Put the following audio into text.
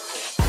circle.